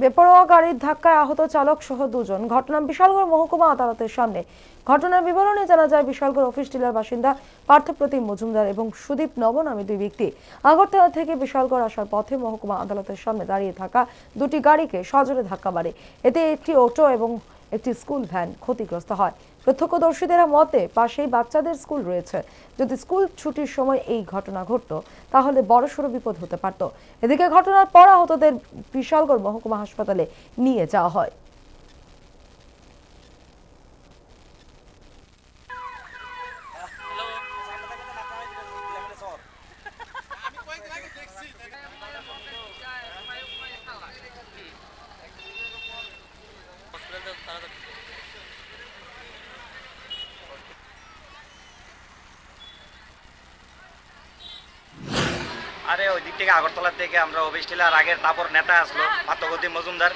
বেপরোয়া গাড়ির ধাক্কায় আহত চালক সহ দুজন। ঘটনা বিশালগড় মহকুমা আদালতের সামনে। ঘটনার বিবরণে জানা যায়, বিশালগড় অফিস টিলার বাসিন্দা পার্থপ্রতিম মজুমদার এবং সুদীপ নব নামে দুই ব্যক্তি। আগরতলা থেকে বিশালগড় আসার পথে মহকুমা আদালতের সামনে দাঁড়িয়ে থাকা দুটি গাড়িকে সজোরে ধাক্কা মারে। এতে একটি অটো এবং একটি স্কুল ভ্যান ক্ষতিগ্রস্ত হয়। প্রত্যক্ষদর্শীদের মতে, পাশেই বাচ্চাদের স্কুল রয়েছে। যদি স্কুল ছুটির সময় এই ঘটনা ঘটত, তাহলে বড়সড় বিপদ হতে পারত। এদিকে ঘটনার পর আহতদের বিশালগড় মহকুমা হাসপাতালে নিয়ে যাওয়া হয়। আরে ওই দিক থেকে আগরতলা থেকে আমরা অফিস টিলার আগের তারপর নেতা আসলো পার্থগতি মজুমদার।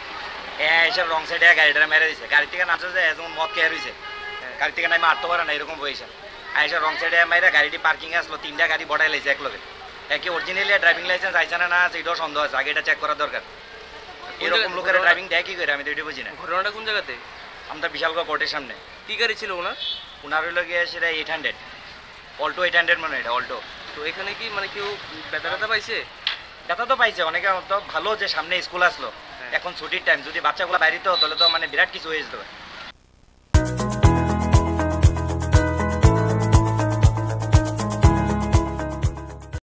এসে রং সাইডে গাড়িটা মেরে দিছে। গাড়ি থেকে নামছে যে যেমন মদ খেয়ে রয়েছে গাড়ি থেকে নামে আটতে পারে না এরকম বইছে এসে রং সাইডে মেরে গাড়িটি পার্কিং আসলো তিনটা গাড়ি বড়াই লাইছে এক লগে একে অরিজিনালি ড্রাইভিং লাইসেন্স আইছে না না সেটাও সন্দেহ আছে আগে এটা চেক করা দরকার। এরকম লোকের ড্রাইভিং দেয় কি করে আমি তো এটা বুঝি না। ঘটনাটা কোন জায়গাতে? আমরা বিশালগড় কোর্টের সামনে। কি গাড়ি ছিল ওনার? ওনার হইল গিয়ে সেটা eight hundred Alto eight hundred মানে এটা অল্টো তো এখানে কি মানে কেউ ব্যথা ব্যথা পাইছে? ব্যথা তো পাইছে অনেকে তো ভালো যে সামনে স্কুল আসলো। হ্যাঁ। এখন ছুটির টাইম যদি বাচ্চাগুলো বাইরে তো তাহলে তো মানে বিরাট কিছু হয়ে যেতে পারে।